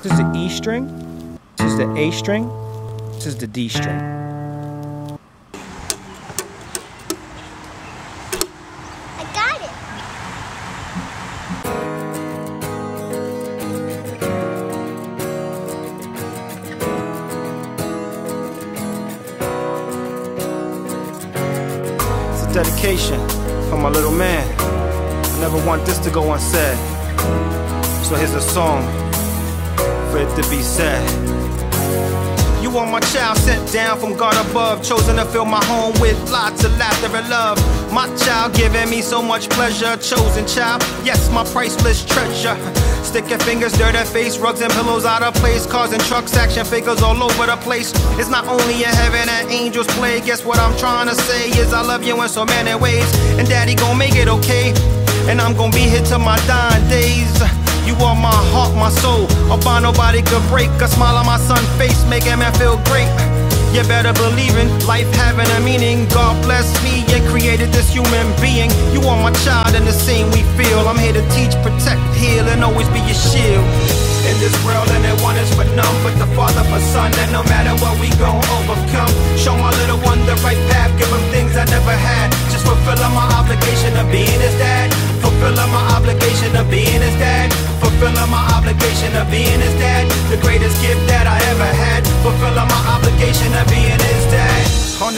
This is the E string. This is the A string. This is the D string. I got it. It's a dedication for my little man. I never want this to go unsaid. So here's a song it to be said. You are my child sent down from God above, chosen to fill my home with lots of laughter and love. My child giving me so much pleasure, chosen child, yes, my priceless treasure. Sticking fingers, dirty face, rugs and pillows out of place, cars and trucks, action figures all over the place. It's not only in heaven that angels play. Guess what I'm trying to say is I love you in so many ways, and Daddy gon' make it okay, and I'm gon' be here till my dying days. You are my heart, my soul. A bond nobody could break. A smile on my son's face, making me feel great. You better believe in life having a meaning. God bless me and created this human being. You are my child and the same we feel. I'm here to teach, protect, heal, and always be your shield. In this world, and that one is for none but the Father, for Son, and no matter what we gon' overcome. Show my little one the right path, give him things I never had. Just fulfilling my obligation of being his dad. Fulfilling my obligation of being his dad. Fulfilling my obligation of being his dad. The greatest gift that I ever had. Fulfilling my obligation of being his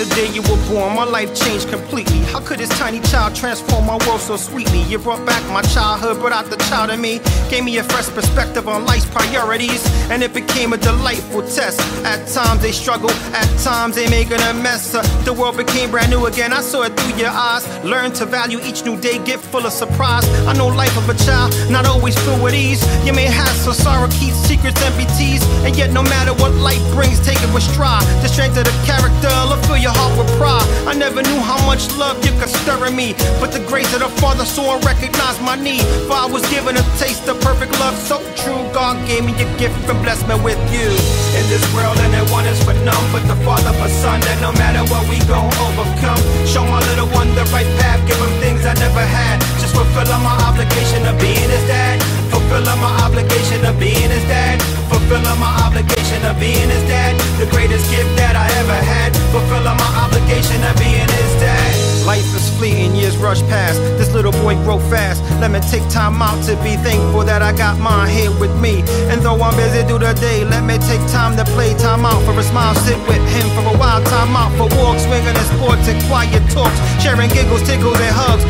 the day you were born, my life changed completely. How could this tiny child transform my world so sweetly? You brought back my childhood, brought out the child in me. Gave me a fresh perspective on life's priorities, and it became a delightful test. At times they struggle, at times they making a mess. Uh, the world became brand new again. I saw it through your eyes. Learn to value each new day, get full of surprise. I know life of a child, not always filled with ease. You may have some sorrow, keep secrets and be teased, and yet no matter what life brings, take it with stride. The strength of the character, look fill your heart with pride. I never knew how much love you could stir in me, but the grace of the Father saw and recognized my need. For I was given a taste of perfect love, so true. God gave me a gift and blessed me with you. In this world, and that one is for none, but the Father for Son, that no matter what we gon' overcome. Show my little one the right path, give him things I never had. Just fulfilling my obligation of being his dad. Fulfilling my obligation of being his dad. Fulfilling my obligation of being his dad. The greatest gift Fulfilling my obligation of being his dad. Life is fleeting, years rush past. This little boy grow fast. Let me take time out to be thankful that I got mine here with me. And though I'm busy through the day, let me take time to play time out for a smile. Sit with him for a while, time out for walks, swinging in sports and quiet talks. Sharing giggles, tickles, and hugs.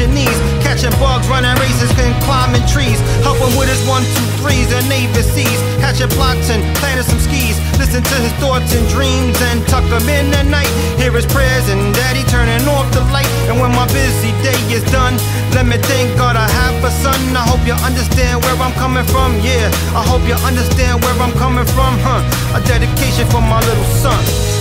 Your knees, catching bugs, running races, and climbing trees. Helping with his one, two, threes and ABCs. Catching plots and planting some skis. Listen to his thoughts and dreams and tuck him in at night. Hear his prayers and daddy turning off the light. And when my busy day is done, let me thank God I have a son. I hope you understand where I'm coming from. Yeah, I hope you understand where I'm coming from. Huh? A dedication for my little son.